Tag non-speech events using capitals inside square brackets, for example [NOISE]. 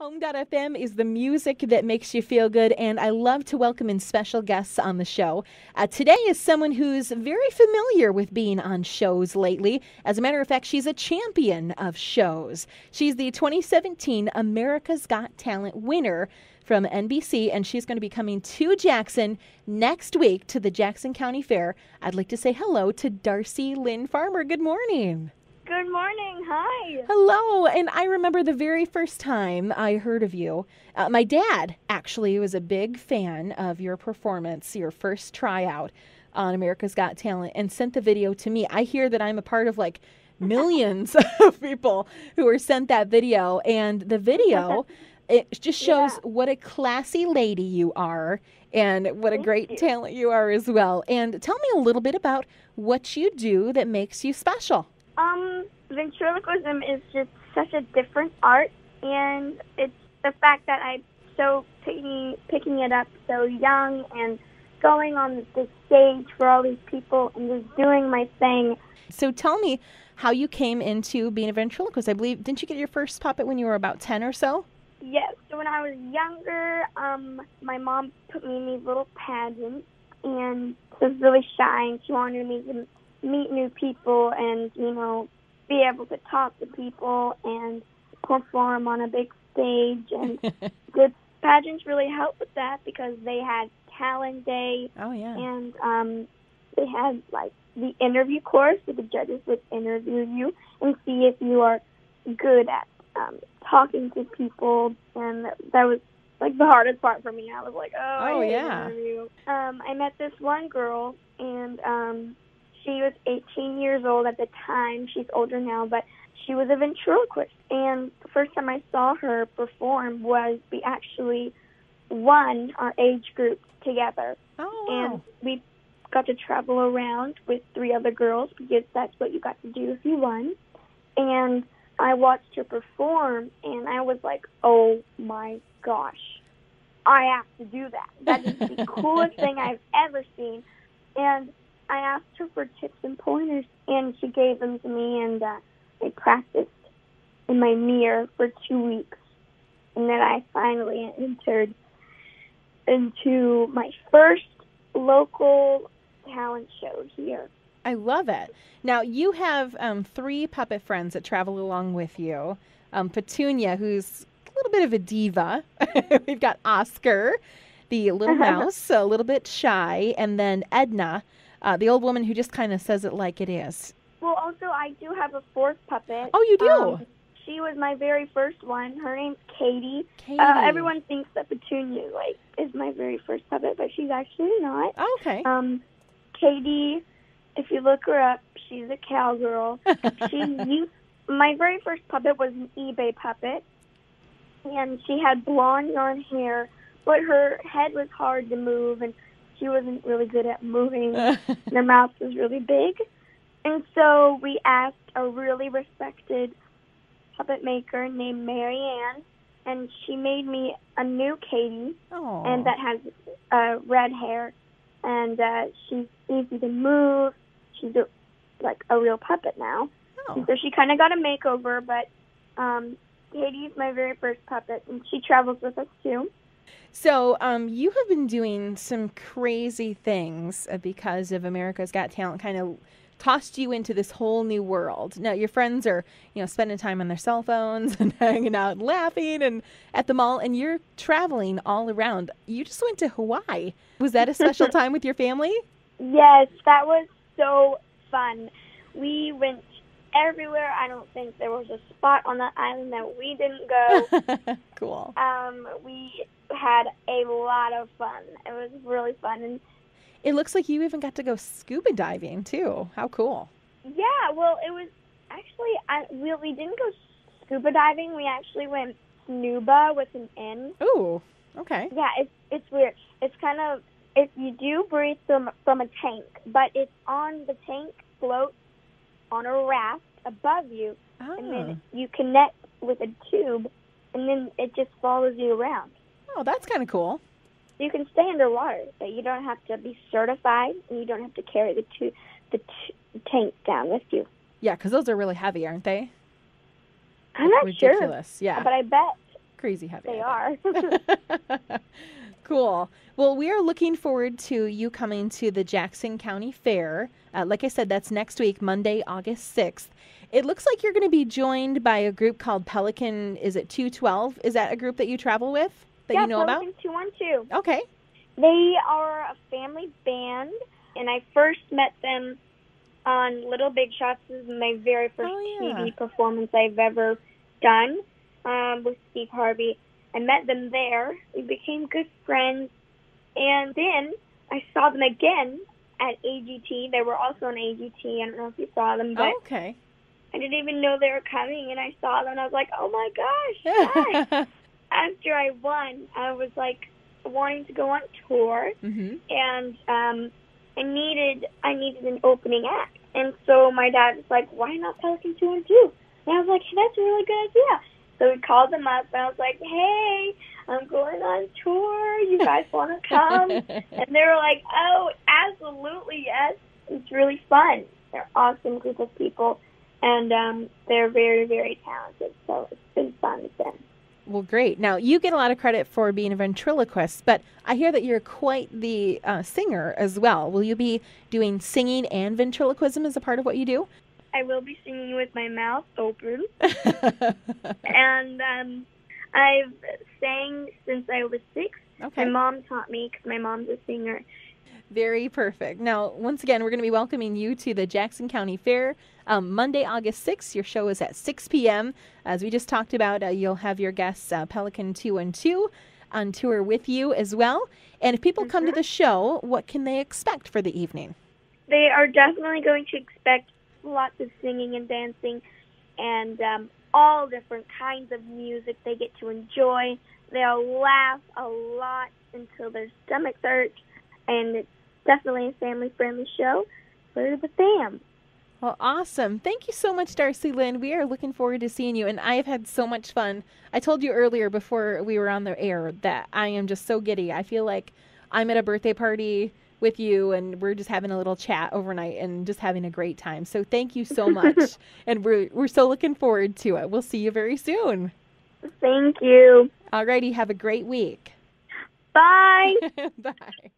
Home.fm is the music that makes you feel good, and I love to welcome in special guests on the show. Uh, today is someone who's very familiar with being on shows lately. As a matter of fact, she's a champion of shows. She's the 2017 America's Got Talent winner from NBC, and she's going to be coming to Jackson next week to the Jackson County Fair. I'd like to say hello to Darci Lynne Farmer. Good morning. Good morning. Hi. Hello. And I remember the very first time I heard of you. Uh, my dad actually was a big fan of your performance, your first tryout on America's Got Talent, and sent the video to me. I hear that I'm a part of like millions [LAUGHS] of people who were sent that video, and the video. [LAUGHS] It just shows Yeah. what a classy lady you are and what a great you. talent you are as well. And tell me a little bit about what you do that makes you special. Um, ventriloquism is just such a different art, and it's the fact that I'm so picking picking it up so young and going on the stage for all these people and just doing my thing. So tell me how you came into being a ventriloquist. I believe didn't you get your first puppet when you were about ten or so? Yes. So when I was younger, um, my mom put me in these little pageants, and I was really shy, and she wanted me to meet new people and you know be able to talk to people and perform on a big stage. And [LAUGHS] the pageants really helped with that because they had talent day Oh yeah. and um, they had like the interview course where the judges would interview you and see if you are good at um, talking to people, and that was like the hardest part for me. I was like, oh, Oh, yeah. interview. Um, I met this one girl, and um, she was 18 years old at the time. She's older now, but she was a ventriloquist. And the first time I saw her perform was we actually won our age group together Oh wow. and we got to travel around with three other girls because that's what you got to do if you won. And I watched her perform, and I was like, "Oh my gosh, I have to do that! That is the [LAUGHS] coolest thing I've ever seen." And I asked her for tips and pointers, and she gave them to me, and uh, I practiced in my mirror for two weeks, and then I finally entered into my first local talent show here. I love it. Now you have um, three puppet friends that travel along with you. Um, Petunia, who's a little bit of a diva. [LAUGHS] We've got Oscar, the little [LAUGHS] mouse, a little bit shy, and then Edna, uh, the old woman who just kind of says it like it is. Well, also I do have a fourth puppet. Oh, you do? Um, she was my very first one. Her name's Katie. Katie. Uh, everyone thinks that Petunia like is my very first puppet, but she's actually not. Oh, okay. Um, Katie, if you look her up, she's a cowgirl. [LAUGHS] she used my very first puppet was an eBay puppet, and she had blonde yarn hair, but her head was hard to move, and she wasn't really good at moving. [LAUGHS] and her mouth was really big, and so we asked a really respected puppet maker named Marianne, and she made me a new Katie oh. and that has uh, red hair, and uh, she's easy to move. She's a, like a real puppet now. Oh. And so she kind of got a makeover, but um, Katie's my very first puppet, and she travels with us too. So, um, you have been doing some crazy things uh, because of America's Got Talent, kind of tossed you into this whole new world. Now, your friends are, you know, spending time on their cell phones [LAUGHS] and hanging out, and laughing, and at the mall, and you're traveling all around. You just went to Hawaii. Was that a special [LAUGHS] time with your family? Yes, that was so fun. We went everywhere. I don't think there was a spot on the island that we didn't go. [LAUGHS] cool. um, we had a lot of fun. It was really fun, and It looks like you even got to go scuba diving too. How cool. Yeah, well, it was actually I we we didn't go scuba diving. We actually went snuba with an N. Ooh, okay. Yeah, it's it's weird. It's kind of if you do breathe from from a tank, but it's on the tank float on a raft above you, and then you connect with a tube, and then it just follows you around. oh that's kind of cool. You can stay underwater, but you don't have to be certified, and you don't have to carry the tu- the t- tank down with you. Yeah, because those are really heavy, aren't they? I'm not sure. Ridiculous. Yeah. But I bet Crazy heavy. They are. [LAUGHS] cool. Well, we are looking forward to you coming to the Jackson County Fair. Uh, like I said, that's next week, Monday, August 6th. It looks like you're going to be joined by a group called Pelican. Is it 212? Is that a group that you travel with that yeah, you know Pelican 212. about? Okay. They are a family band, and I first met them on Little Big Shots. This is my very first Oh, yeah. TV performance I've ever done um, with Steve Harvey. I met them there. We became good friends, and then I saw them again at AGT. They were also on AGT. I don't know if you saw them, but okay. I didn't even know they were coming, and I saw them, and I was like, "Oh my gosh!" [LAUGHS] After I won, I was like wanting to go on tour, hmm and um, I needed I needed an opening act, and so my dad was like, "Why not Pelican Two and Two? And I was like, hey, "That's a really good idea." So we called them up, and I was like, "Hey, I'm going on tour. You [LAUGHS] guys want to come?" and they were like, "Oh, absolutely, yes. It's really fun. They're an awesome group of people, and um, they're very, very talented. So it's been fun with them." Well, great. Now, you get a lot of credit for being a ventriloquist, but I hear that you're quite the uh, singer as well. Will you be doing singing and ventriloquism as a part of what you do? I will be singing with my mouth open. [LAUGHS] and um, I've sang since I was six. okay. My mom taught me because my mom's a singer. Very perfect. Now, once again, we're going to be welcoming you to the Jackson County Fair um, Monday, August 6th. Your show is at 6 p.m. As we just talked about, uh, you'll have your guests, uh, Pelican 2 and 2, on tour with you as well. And if people come to the show, what can they expect for the evening? They are definitely going to expect lots of singing and dancing and um, all different kinds of music they get to enjoy. They'll laugh a lot until their stomachs hurt, and it's definitely a family friendly show for the fam. Well, awesome. Thank you so much, Darci Lynne. We are looking forward to seeing you, and I have had so much fun. I told you earlier before we were on the air that I am just so giddy. I feel like I'm at a birthday party with you, and we're just having a little chat overnight and just having a great time. So thank you so [LAUGHS] much, and we're we're so looking forward to it. We'll see you very soon. Thank you. Alrighty, have a great week. Bye. [LAUGHS] Bye.